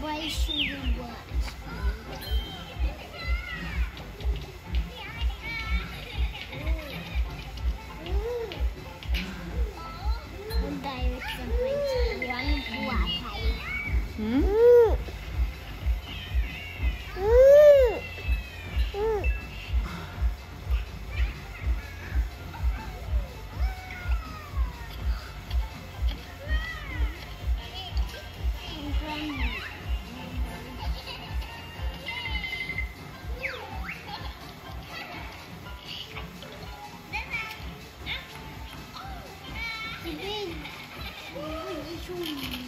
Bye, Sugar. 这边，我一出。